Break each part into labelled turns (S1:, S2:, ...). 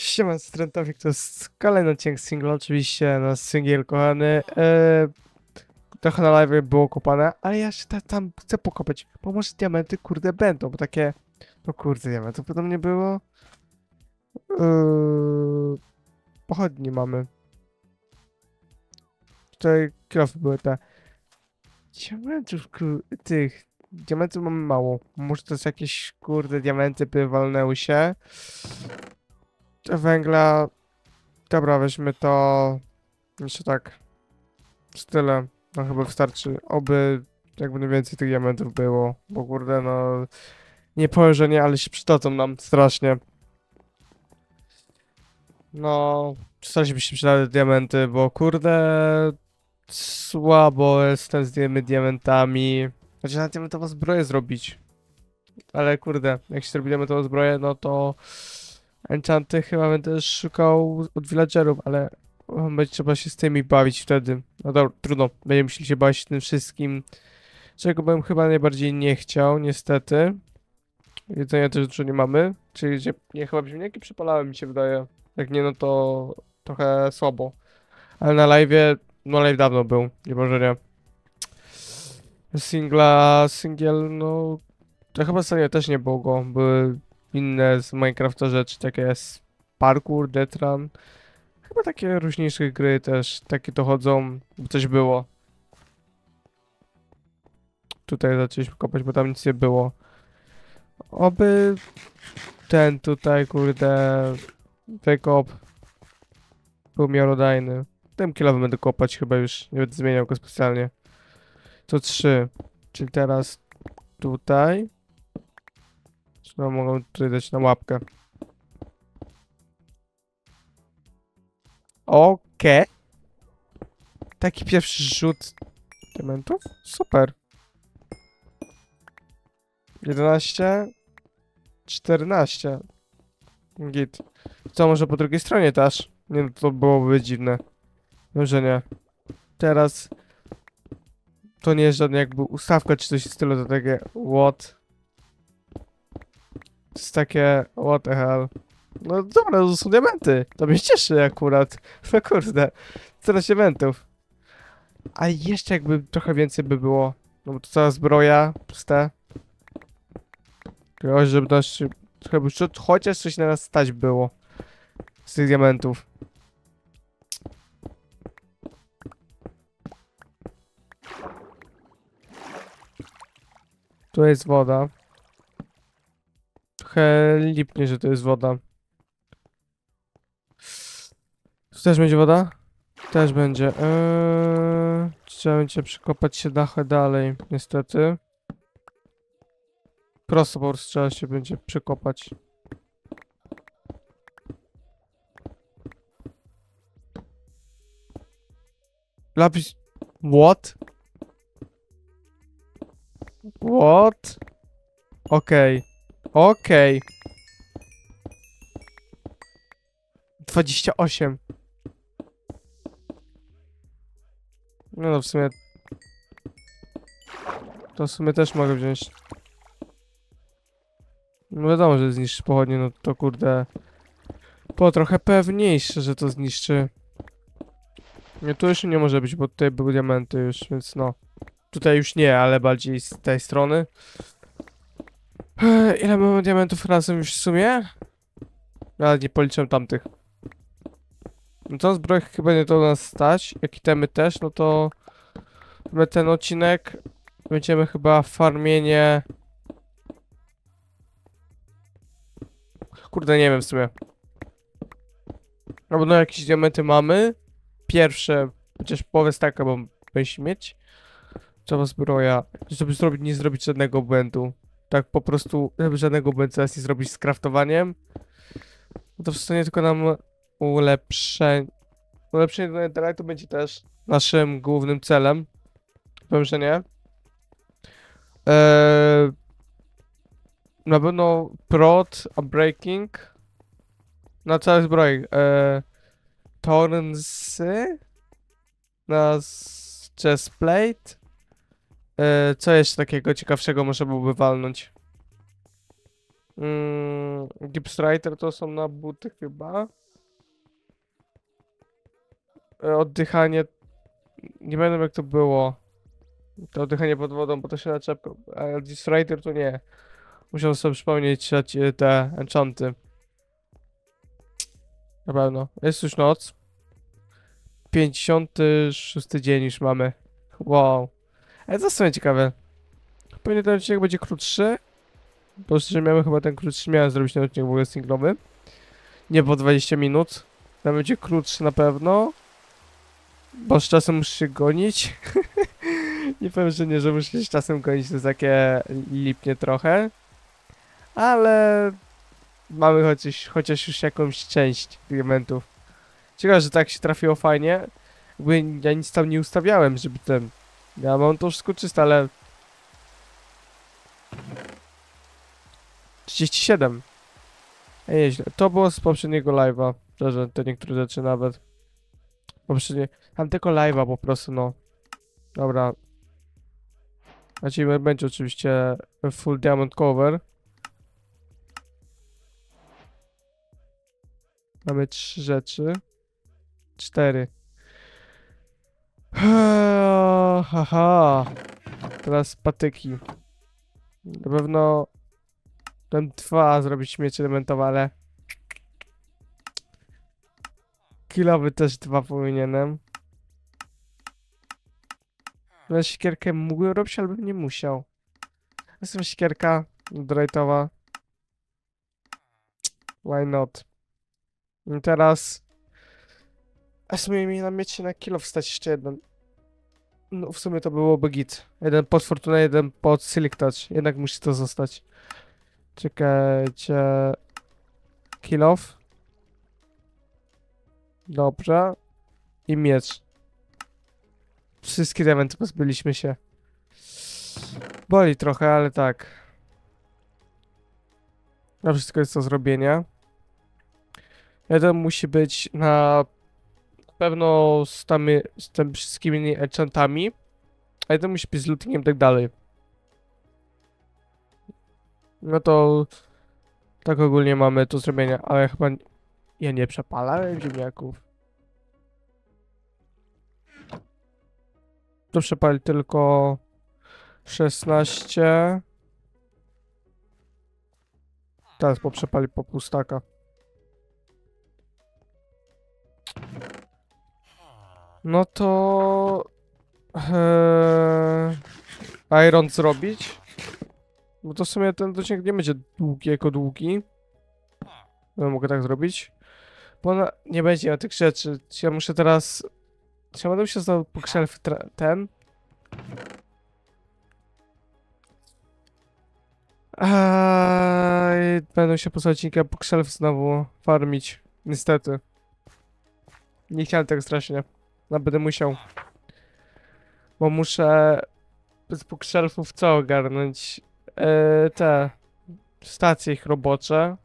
S1: Siema, Strentowik, to jest kolejny odcinek single, oczywiście, no singiel kochany. E, trochę na live było kopane, ale ja się ta, tam chcę pokopać, bo może diamenty, kurde, będą, bo takie, no kurde, diamentów potem nie było. E, pochodni mamy. Tutaj kilofy były te. Diamentów, kur- tych, diamentów mamy mało. Może to jest jakieś, kurde, diamenty by walnęły się. Węgla. Dobra, weźmy to. Jeszcze tak. Z tyle. No chyba wystarczy. Oby jak będę więcej tych diamentów było. Bo kurde, no. Nie powiem, że nie, ale się przydadzą nam strasznie. No. Strasznie by się przydały diamenty, bo kurde. Słabo jestem z tymi diamentami. Znaczy na diamentową zbroję zrobić. Ale kurde, jak się zrobi diamentową zbroję, no to. Enchanty chyba będę szukał od villagerów, ale będzie trzeba się z tymi bawić wtedy. No dobra, trudno. Będziemy musieli się bawić tym wszystkim, czego bym chyba najbardziej nie chciał, niestety. Jedzenia też dużo nie mamy, czyli gdzie, nie, chyba ziemniaki przypalałem mi się wydaje. Jak nie, no to trochę słabo. Ale na live, no live dawno był, nie może nie. Singla, singiel, no to chyba sobie też nie było go, inne z Minecrafta rzeczy, takie jest parkour, Detran. Chyba takie różniejsze gry też, takie dochodzą, by coś było. Tutaj zaczęliśmy kopać, bo tam nic nie było. Oby ten tutaj, kurde, wykop był miarodajny. Tym kilowym będę kopać chyba już, nie będę zmieniał go specjalnie. To trzy, czyli teraz tutaj. No, mogą tutaj dać na łapkę. Okej. Taki pierwszy rzut diamentów? Super. 11. 14. Git. Co, może po drugiej stronie też? Nie, no to byłoby dziwne. Może nie. Teraz... To nie jest żadna jakby ustawka czy coś w stylu, to takie... What? Jest takie, what the hell. No dobra, to są diamenty. To mnie cieszy akurat. No kurde, coraz diamentów. A jeszcze jakby trochę więcej by było. No bo to cała zbroja, puste. Tylko żeby nas chyba chociaż coś na nas stać było. Z tych diamentów. Tu jest woda. Trochę lipnie, że to jest woda. Tu też będzie woda? Też będzie. Eee, trzeba będzie przekopać się dachę dalej, niestety. Prosto po prostu trzeba się będzie przekopać. Lapis... What? What? Okej. Okej. 28. No, no w sumie... To w sumie też mogę wziąć. No wiadomo, że zniszczy pochodnie, no to kurde... Po trochę pewniejsze, że to zniszczy. Nie, tu już nie może być, bo tutaj były diamenty już, więc no. Tutaj już nie, ale bardziej z tej strony. Ile mamy diamentów razem już w sumie? Ale nie policzę tamtych. No to zbroj chyba nie to nas stać, jak i temy też, no to my ten odcinek będziemy chyba farmienie... Kurde, nie wiem w sumie. No bo no jakieś diamenty mamy. Pierwsze, chociaż połowę staka, bo będziemy mieć. Trzeba zbroja, żeby zrobić, nie zrobić żadnego błędu. Tak po prostu, żadnego teraz nie zrobić z craftowaniem. No to w sumie tylko nam ulepszenie. Ulepszenie do Netherite'u będzie też naszym głównym celem. Powiem, że nie. Eee, na pewno prot, unbreaking. Na całej zbroi. Eee, tornsy. Na chestplate. Eee, co jeszcze takiego ciekawszego można byłoby walnąć? Mm, Gipswriter to są na buty chyba. E, Oddychanie. Nie pamiętam jak to było. To oddychanie pod wodą, bo to się naczepka. A Gipswriter to nie. Musiał sobie przypomnieć e, te enchanty. Na pewno. Jest już noc. 56 dzień już mamy. Wow. Ale to jest ciekawe. Pewnie ten odcinek będzie krótszy. Bo szczerze miałem chyba ten krótszy, miałem zrobić ten odcinek w ogóle singlowy. Nie po 20 minut. Ten będzie krótszy na pewno. Bo z czasem muszę się gonić. nie powiem, że nie, że muszę się z czasem gonić, to jest takie lipnie trochę. Ale mamy chociaż, chociaż już jakąś część elementów. Ciekawe, że tak się trafiło fajnie. Jakby ja nic tam nie ustawiałem, żeby ten... Ja mam to wszystko czyste, ale... 37. Ej, nieźle. To było z poprzedniego live'a. Szczerze, te niektóre rzeczy nawet. Poprzednie... Tamtego live'a po prostu, no. Dobra. Znaczy, będzie oczywiście full diamond cover. Mamy trzy rzeczy. Cztery. Haha. Teraz patyki. Na pewno ten dwa zrobić mieć elementowe, ale kilowy też dwa powinienem. Na siekierkę mógłbym robić, albo nie musiał. Jestem siekierka drajtowa. Why not? I teraz... A w sumie mi na mieć na kilo wstać jeszcze jeden. No w sumie to byłoby git. Jeden pod Fortuna, jeden pod Silk Touch. Jednak musi to zostać. Czekajcie. Kill off. Dobrze. I miecz. Wszystkie diamenty pozbyliśmy się. Boli trochę, ale tak. Na wszystko jest do zrobienia. Jeden musi być na pewno z, tami, z tymi wszystkimi enchantami, a jeden musi być z lootingiem i tak dalej. No to tak ogólnie mamy do zrobienia, ale chyba ja nie przepalałem ziemniaków. To przepali tylko 16. Teraz poprzepali po pustaka. No to... Eee, Iron zrobić? Bo to w sumie ten odcinek nie będzie długi jako długi. No, mogę tak zrobić. Bo nie będzie miała tych rzeczy. Czy Ja muszę teraz... Czy ja będę się znowu po szelf ten? Eee, będę się po odcinkiem po szelf znowu farmić. Niestety. Nie chciałem tak strasznie. No będę musiał. Bo muszę z bookshelfów co ogarnąć? E, te stacje ich robocze.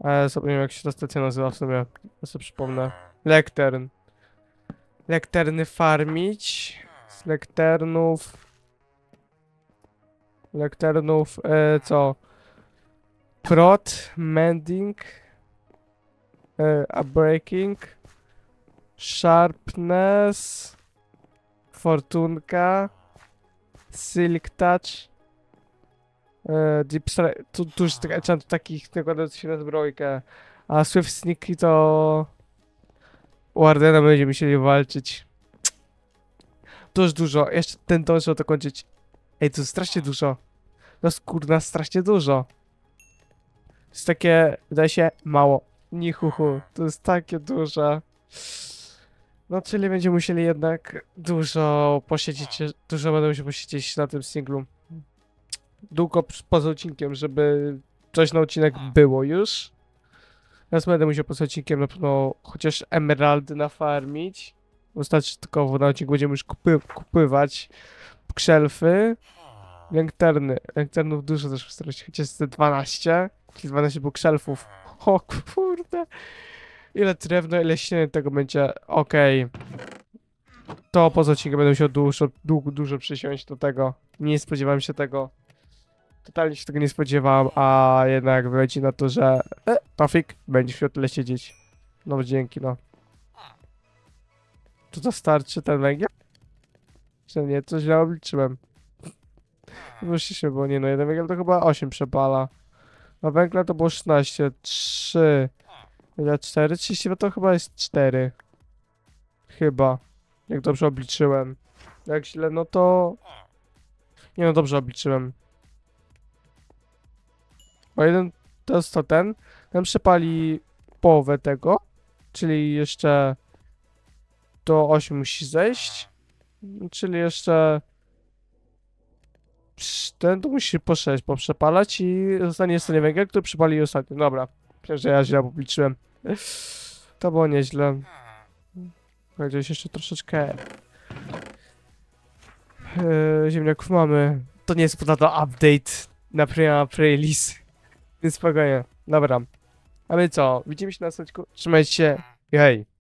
S1: Ale sobie nie wiem jak się ta stacja nazywa w sumie. Ja sobie przypomnę. Lektern. Lekterny farmić. Z lekternów. Lekternów e, co? Prot, mending, e, a breaking, sharpness, fortunka, silk touch, e, deep stri- tu, tu już tak- enchant takich nakładających się na zbrojkę, a swift sneaky to Wardena będziemy musieli walczyć. To już dużo, jeszcze ten to trzeba to kończyć. Ej, to strasznie dużo. No kurna, strasznie dużo. To jest takie, wydaje się, mało. Nichuchu, to jest takie dużo. No, czyli będziemy musieli jednak dużo posiedzieć, dużo będę musiał posiedzieć na tym singlu. Długo poza odcinkiem, żeby coś na odcinek było już. Teraz będę musiał poza odcinkiem na pewno chociaż emeraldy nafarmić. Wystarczy tylko na odcinku będziemy już kupy, kupywać szelfy. Lękterny. Lękternów dużo też w starości, chociaż te 12. Czyli 12 bookshelfów. O kurde. Ile drewna, ile ściany tego będzie. Okej. To poza odcinkiem będę musiał dużo, dużo, dużo przysiąść do tego. Nie spodziewałem się tego. Totalnie się tego nie spodziewałem, a jednak wychodzi na to, że e, Tofik, będziesz miał tyle siedzieć. No dzięki, no. Czy to starczy ten węgiel? Czy nie, to źle obliczyłem. Musi się, bo nie no, jeden węgiel to chyba 8 przepala. A węgla to było 16, 3, ile 4, 30 to chyba jest 4. Chyba. Jak dobrze obliczyłem. Jak źle, no to... Nie no, dobrze obliczyłem. Bo jeden to jest to ten, ten przepali połowę tego, czyli jeszcze do 8 musi zejść, czyli jeszcze ten to musi po 6 poprzepalać i zostanie jeszcze węgiel, który przypali ostatnio. Dobra, myślę, że ja źle obliczyłem. To było nieźle. Gdzieś jeszcze troszeczkę e, ziemniaków mamy. To nie jest ponadto update na Prima Playlist. Więc spokojnie. Dobra. A my co? Widzimy się na następnym. Trzymajcie się. i Hej.